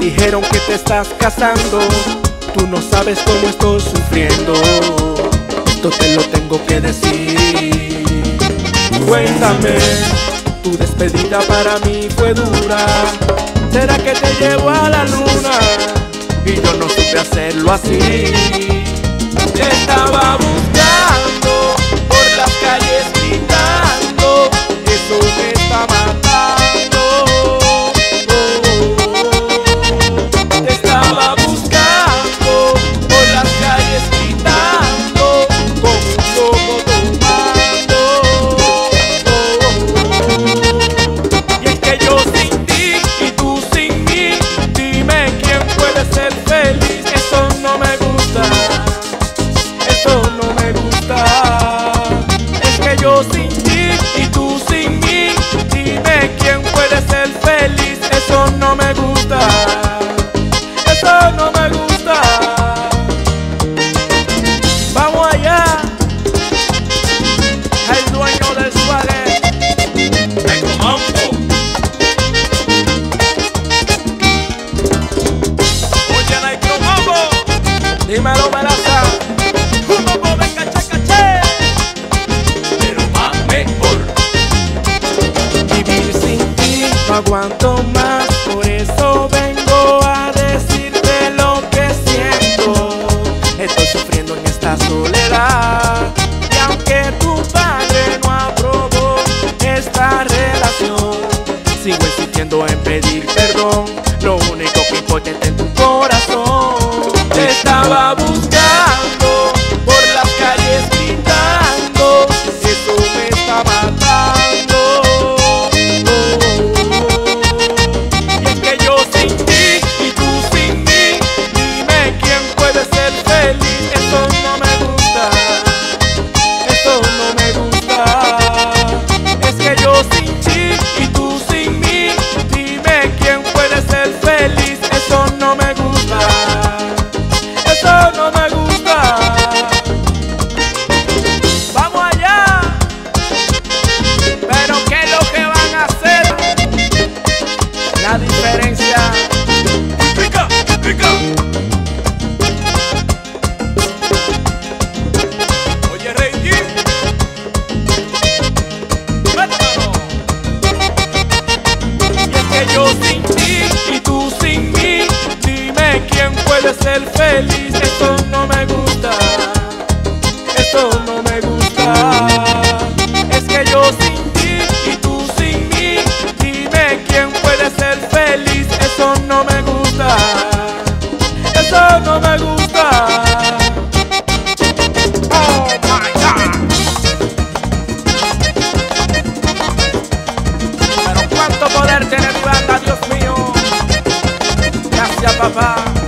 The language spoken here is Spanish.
dijeron que te estás casando, tú no sabes cómo estoy sufriendo. Esto te lo tengo que decir. Cuéntame, tu despedida para mí fue dura. ¿Será que te llevo a la luna? Y yo no supe hacerlo así. Estaba buscando pensando en pedir perdón. feliz, esto no me gusta, eso no me gusta. Es que yo sin ti y tú sin mí, dime quién puede ser feliz, eso no me gusta, eso no me gusta. Oh my God. Pero cuánto poder tiene mi Dios mío. Gracias, papá.